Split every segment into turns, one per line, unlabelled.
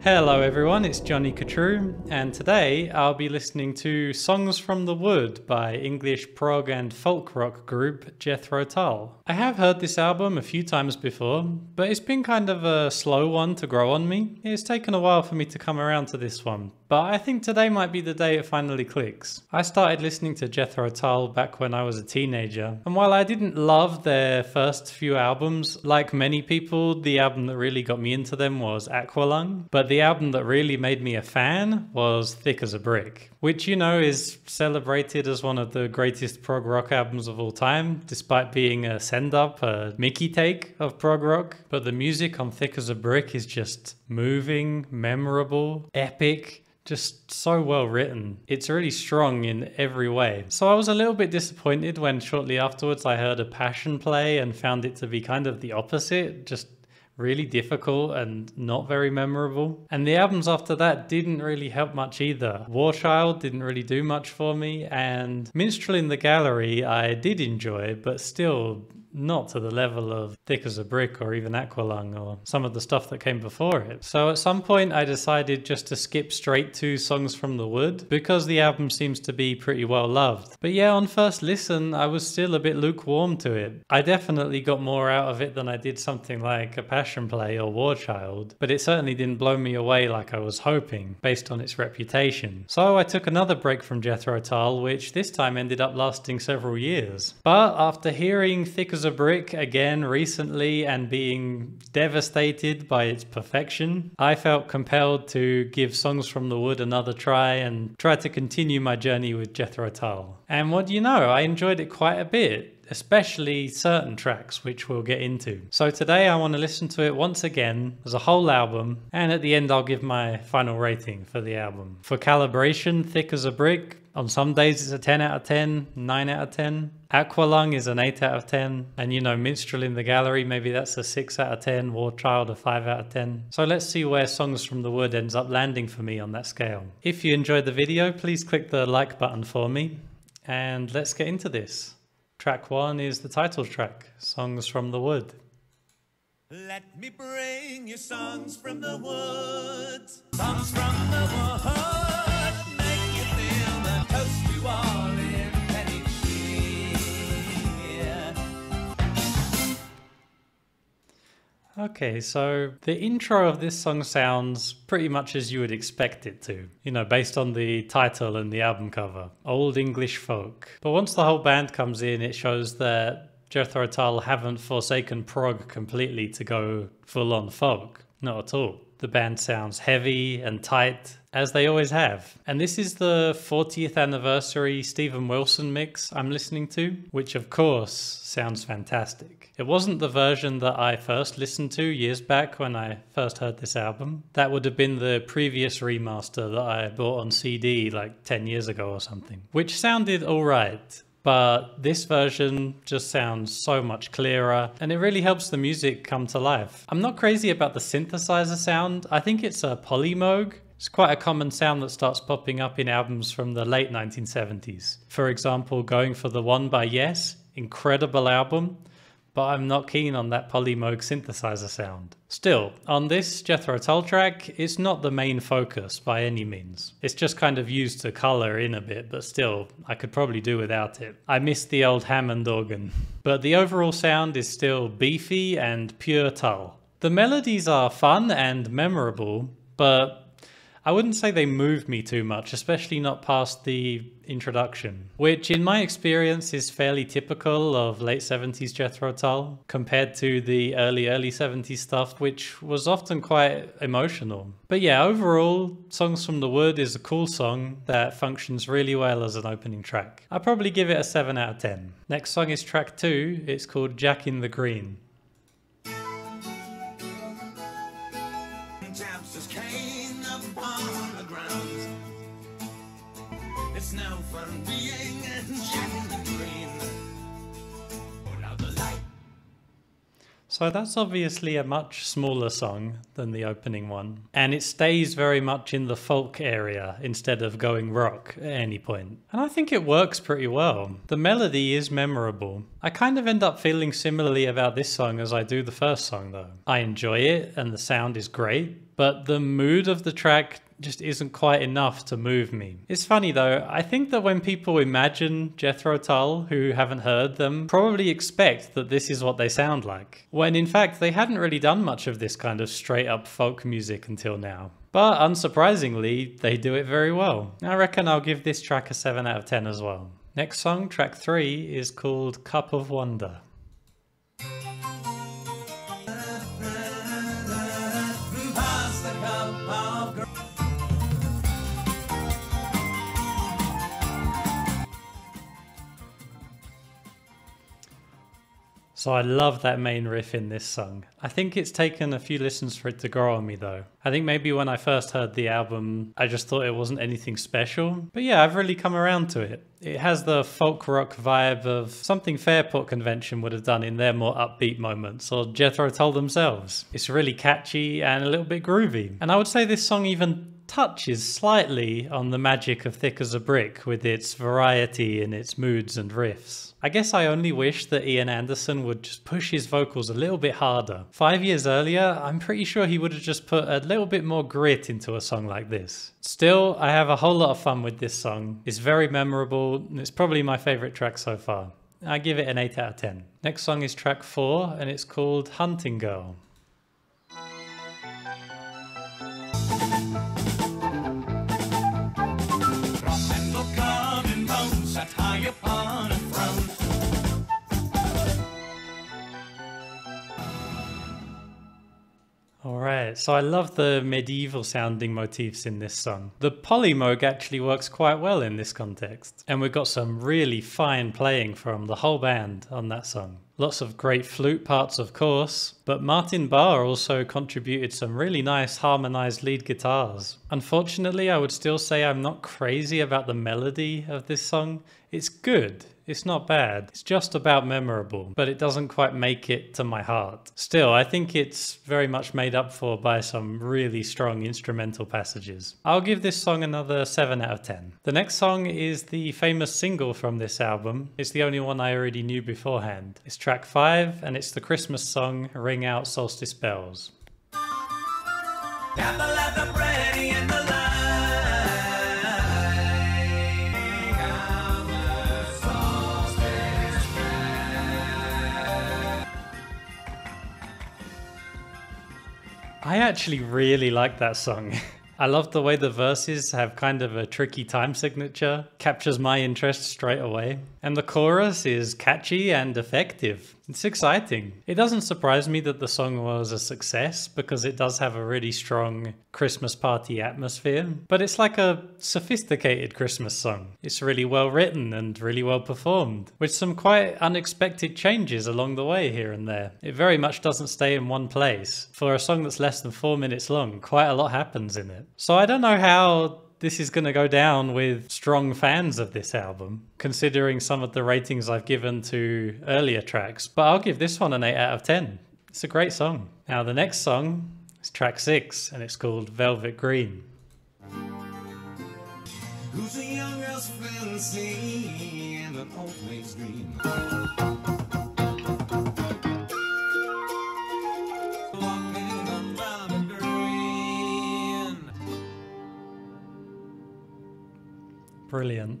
Hello everyone, it's Jonny Khatru, and today I'll be listening to Songs from the Wood by English prog and folk rock group Jethro Tull. I have heard this album a few times before, but it's been kind of a slow one to grow on me. It's taken a while for me to come around to this one, but I think today might be the day it finally clicks. I started listening to Jethro Tull back when I was a teenager, and while I didn't love their first few albums, like many people, the album that really got me into them was Aqualung, but the album that really made me a fan was Thick as a Brick, which you know is celebrated as one of the greatest prog rock albums of all time, despite being a send up, a Mickey take of prog rock. But the music on Thick as a Brick is just moving, memorable, epic just so well written. It's really strong in every way. So I was a little bit disappointed when shortly afterwards I heard a passion play and found it to be kind of the opposite, just really difficult and not very memorable. And the albums after that didn't really help much either. War Child didn't really do much for me, and Minstrel in the Gallery I did enjoy, but still not to the level of Thick as a Brick or even Aqualung or some of the stuff that came before it. So at some point I decided just to skip straight to Songs from the Wood because the album seems to be pretty well loved. But yeah, on first listen, I was still a bit lukewarm to it. I definitely got more out of it than I did something like A Passion Play or War Child, but it certainly didn't blow me away like I was hoping based on its reputation. So I took another break from Jethro Tull, which this time ended up lasting several years. But after hearing Thick as a brick again recently and being devastated by its perfection, I felt compelled to give Songs from the Wood another try and try to continue my journey with Jethro Tull. And what do you know, I enjoyed it quite a bit especially certain tracks, which we'll get into. So today I want to listen to it once again as a whole album, and at the end I'll give my final rating for the album. For calibration, Thick as a Brick, on some days it's a 10 out of 10, 9 out of 10. Aqualung is an 8 out of 10. And you know, Minstrel in the Gallery, maybe that's a 6 out of 10. War Child, a 5 out of 10. So let's see where Songs from the Wood ends up landing for me on that scale. If you enjoyed the video, please click the like button for me. And let's get into this. Track one is the title track, Songs from the Wood. Let me bring you songs from the woods, songs from the wood, Okay, so the intro of this song sounds pretty much as you would expect it to, you know, based on the title and the album cover Old English Folk. But once the whole band comes in, it shows that Jethro Tull haven't forsaken prog completely to go full on folk. Not at all. The band sounds heavy and tight, as they always have. And this is the 40th anniversary Steven Wilson mix I'm listening to, which of course sounds fantastic. It wasn't the version that I first listened to years back when I first heard this album. That would have been the previous remaster that I bought on CD like 10 years ago or something, which sounded alright but this version just sounds so much clearer and it really helps the music come to life. I'm not crazy about the synthesizer sound. I think it's a polymoog. It's quite a common sound that starts popping up in albums from the late 1970s. For example, Going for the One by Yes, incredible album but I'm not keen on that Polymoog synthesizer sound. Still, on this Jethro Tull track, it's not the main focus by any means. It's just kind of used to colour in a bit, but still, I could probably do without it. I miss the old Hammond organ. But the overall sound is still beefy and pure Tull. The melodies are fun and memorable, but I wouldn't say they moved me too much, especially not past the introduction, which in my experience is fairly typical of late 70s Jethro Tull compared to the early, early 70s stuff, which was often quite emotional. But yeah, overall, Songs from the Wood is a cool song that functions really well as an opening track. I'd probably give it a 7 out of 10. Next song is track 2, it's called Jack in the Green. So that's obviously a much smaller song than the opening one. And it stays very much in the folk area instead of going rock at any point. And I think it works pretty well. The melody is memorable. I kind of end up feeling similarly about this song as I do the first song though. I enjoy it and the sound is great, but the mood of the track just isn't quite enough to move me. It's funny though, I think that when people imagine Jethro Tull who haven't heard them, probably expect that this is what they sound like. When in fact they hadn't really done much of this kind of straight up folk music until now. But unsurprisingly, they do it very well. I reckon I'll give this track a 7 out of 10 as well. Next song, track 3, is called Cup of Wonder. So I love that main riff in this song. I think it's taken a few listens for it to grow on me though. I think maybe when I first heard the album, I just thought it wasn't anything special. But yeah, I've really come around to it. It has the folk rock vibe of something Fairport Convention would have done in their more upbeat moments, or Jethro Tull themselves. It's really catchy and a little bit groovy. And I would say this song even touches slightly on the magic of Thick as a Brick with its variety in its moods and riffs. I guess I only wish that Ian Anderson would just push his vocals a little bit harder. Five years earlier, I'm pretty sure he would have just put a little bit more grit into a song like this. Still, I have a whole lot of fun with this song. It's very memorable, and it's probably my favourite track so far. I give it an 8 out of 10. Next song is track 4, and it's called Hunting Girl. So I love the medieval sounding motifs in this song. The polymoog actually works quite well in this context, and we've got some really fine playing from the whole band on that song. Lots of great flute parts, of course, but Martin Barre also contributed some really nice harmonized lead guitars. Unfortunately, I would still say I'm not crazy about the melody of this song. It's good, it's not bad. It's just about memorable, but it doesn't quite make it to my heart. Still, I think it's very much made up for by some really strong instrumental passages. I'll give this song another 7 out of 10. The next song is the famous single from this album. It's the only one I already knew beforehand. It's track 5 and it's the Christmas song Ring Out Solstice Bells. I actually really like that song. I love the way the verses have kind of a tricky time signature, captures my interest straight away. And the chorus is catchy and effective. It's exciting. It doesn't surprise me that the song was a success because it does have a really strong Christmas party atmosphere, but it's like a sophisticated Christmas song. It's really well written and really well performed, with some quite unexpected changes along the way here and there. It very much doesn't stay in one place. For a song that's less than four minutes long, quite a lot happens in it. So I don't know how this is going to go down with strong fans of this album, considering some of the ratings I've given to earlier tracks. But I'll give this one an 8 out of 10. It's a great song. Now, the next song is track 6, and it's called Velvet Green. Who's a young girl's and an old? Brilliant.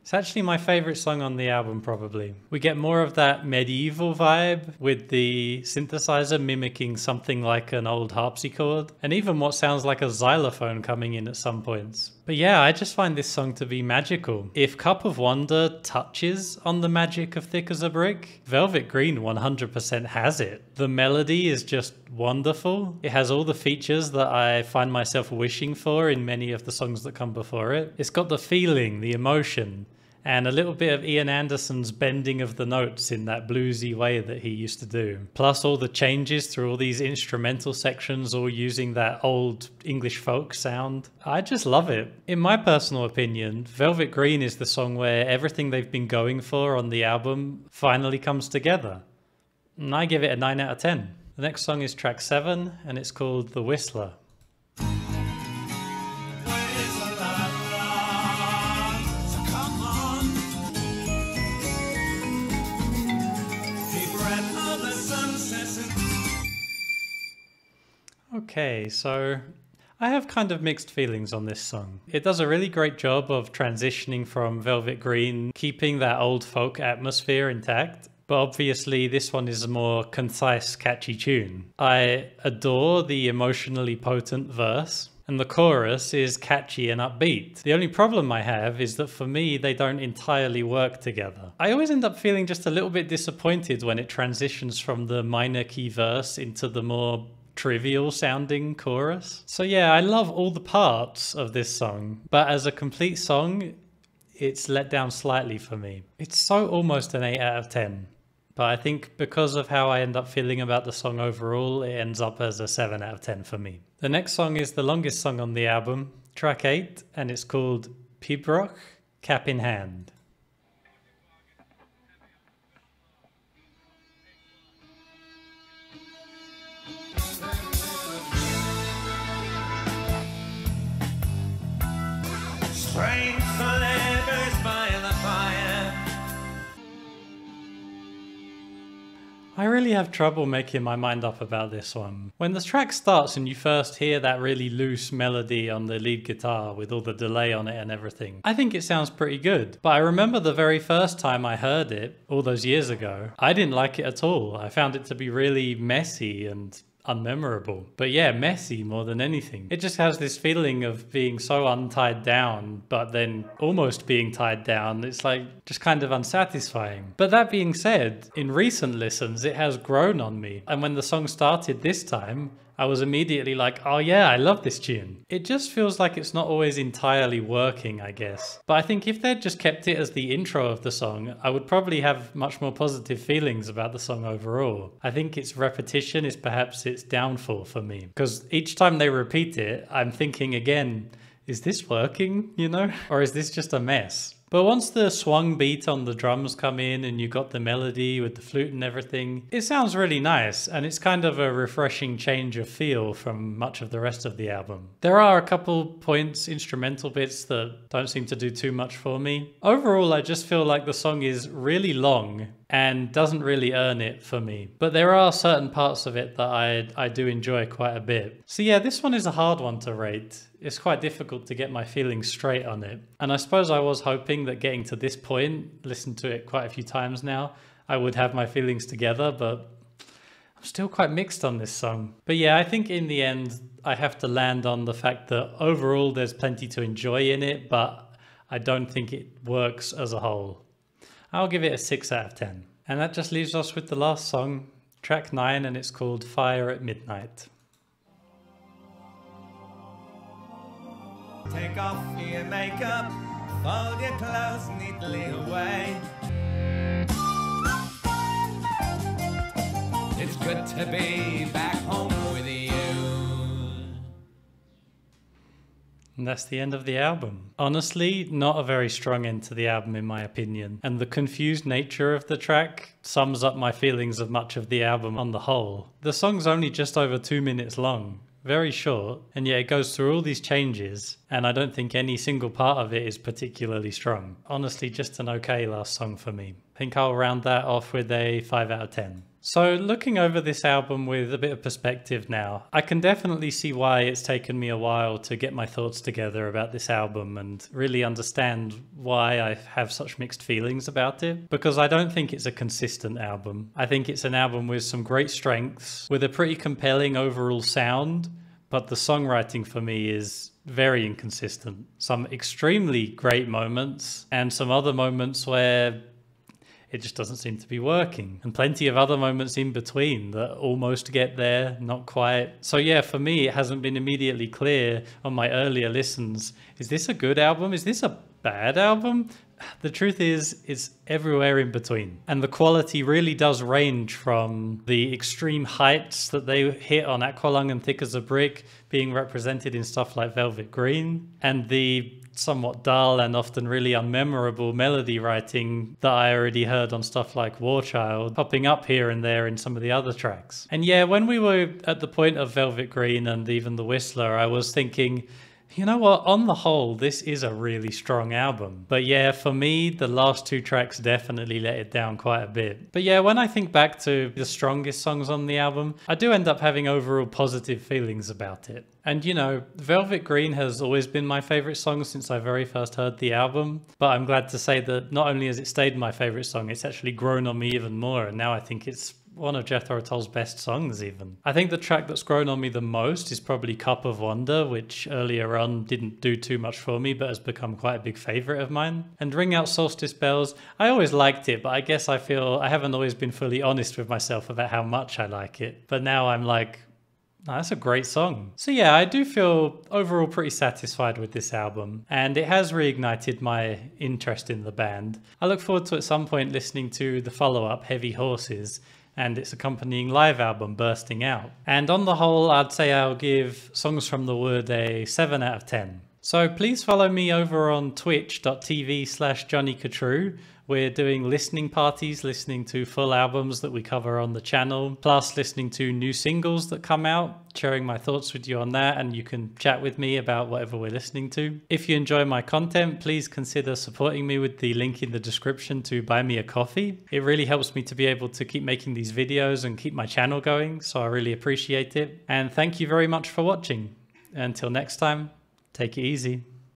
It's actually my favorite song on the album, probably. We get more of that medieval vibe with the synthesizer mimicking something like an old harpsichord, and even what sounds like a xylophone coming in at some points. But yeah, I just find this song to be magical. If Cup of Wonder touches on the magic of Thick as a Brick, Velvet Green 100% has it. The melody is just wonderful. It has all the features that I find myself wishing for in many of the songs that come before it. It's got the feeling, the emotion, and a little bit of Ian Anderson's bending of the notes in that bluesy way that he used to do. Plus all the changes through all these instrumental sections all using that old English folk sound. I just love it. In my personal opinion, Velvet Green is the song where everything they've been going for on the album finally comes together. And I give it a 9 out of 10. The next song is track 7 and it's called The Whistler. Okay, so I have kind of mixed feelings on this song. It does a really great job of transitioning from Velvet Green, keeping that old folk atmosphere intact. But obviously, this one is a more concise, catchy tune. I adore the emotionally potent verse, and the chorus is catchy and upbeat. The only problem I have is that for me, they don't entirely work together. I always end up feeling just a little bit disappointed when it transitions from the minor key verse into the more trivial sounding chorus. So yeah, I love all the parts of this song, but as a complete song, it's let down slightly for me. It's so almost an 8 out of 10. But I think because of how I end up feeling about the song overall, it ends up as a 7 out of 10 for me. The next song is the longest song on the album, track 8, and it's called Pibroch, Cap in Hand. I really have trouble making my mind up about this one. When the track starts and you first hear that really loose melody on the lead guitar with all the delay on it and everything, I think it sounds pretty good. But I remember the very first time I heard it, all those years ago, I didn't like it at all. I found it to be really messy and unmemorable. But yeah, messy more than anything. It just has this feeling of being so untied down, but then almost being tied down. It's like just kind of unsatisfying. But that being said, in recent listens, it has grown on me. And when the song started this time, I was immediately like, oh yeah, I love this tune. It just feels like it's not always entirely working, I guess. But I think if they'd just kept it as the intro of the song, I would probably have much more positive feelings about the song overall. I think its repetition is perhaps its downfall for me. Because each time they repeat it, I'm thinking again, is this working, you know? Or is this just a mess? But once the swung beat on the drums come in and you got the melody with the flute and everything, it sounds really nice and it's kind of a refreshing change of feel from much of the rest of the album. There are a couple points, instrumental bits that don't seem to do too much for me. Overall, I just feel like the song is really long and doesn't really earn it for me. But there are certain parts of it that I, I do enjoy quite a bit. So yeah, this one is a hard one to rate. It's quite difficult to get my feelings straight on it. And I suppose I was hoping that getting to this point, listened to it quite a few times now, I would have my feelings together, but I'm still quite mixed on this song. But yeah, I think in the end, I have to land on the fact that overall there's plenty to enjoy in it, but I don't think it works as a whole. I'll give it a 6 out of 10. And that just leaves us with the last song, track 9, and it's called Fire at Midnight. Take off your makeup, fold your clothes neatly away. It's good to be back home And that's the end of the album. Honestly, not a very strong end to the album in my opinion. And the confused nature of the track sums up my feelings of much of the album on the whole. The song's only just over two minutes long, very short, and yet it goes through all these changes, and I don't think any single part of it is particularly strong. Honestly, just an okay last song for me. I think I'll round that off with a 5 out of 10. So, looking over this album with a bit of perspective now, I can definitely see why it's taken me a while to get my thoughts together about this album and really understand why I have such mixed feelings about it. Because I don't think it's a consistent album. I think it's an album with some great strengths, with a pretty compelling overall sound, but the songwriting for me is very inconsistent. Some extremely great moments, and some other moments where it just doesn't seem to be working. And plenty of other moments in between that almost get there, not quite. So yeah, for me, it hasn't been immediately clear on my earlier listens. Is this a good album? Is this a bad album? the truth is, it's everywhere in between. And the quality really does range from the extreme heights that they hit on Aqualung and Thick as a Brick being represented in stuff like Velvet Green and the somewhat dull and often really unmemorable melody writing that I already heard on stuff like War Child, popping up here and there in some of the other tracks. And yeah, when we were at the point of Velvet Green and even The Whistler, I was thinking, you know what? On the whole, this is a really strong album. But yeah, for me, the last two tracks definitely let it down quite a bit. But yeah, when I think back to the strongest songs on the album, I do end up having overall positive feelings about it. And you know, Velvet Green has always been my favorite song since I very first heard the album. But I'm glad to say that not only has it stayed my favorite song, it's actually grown on me even more. And now I think it's one of Jethro Tull's best songs, even. I think the track that's grown on me the most is probably Cup of Wonder, which earlier on didn't do too much for me, but has become quite a big favourite of mine. And Ring Out Solstice Bells, I always liked it, but I guess I feel I haven't always been fully honest with myself about how much I like it. But now I'm like, Oh, that's a great song. So yeah, I do feel overall pretty satisfied with this album and it has reignited my interest in the band. I look forward to at some point listening to the follow-up Heavy Horses and its accompanying live album Bursting Out. And on the whole, I'd say I'll give Songs from the Wood a 7 out of 10. So please follow me over on twitch.tv slash Jonny we're doing listening parties, listening to full albums that we cover on the channel, plus listening to new singles that come out, sharing my thoughts with you on that, and you can chat with me about whatever we're listening to. If you enjoy my content, please consider supporting me with the link in the description to buy me a coffee. It really helps me to be able to keep making these videos and keep my channel going, so I really appreciate it. And thank you very much for watching. Until next time, take it easy.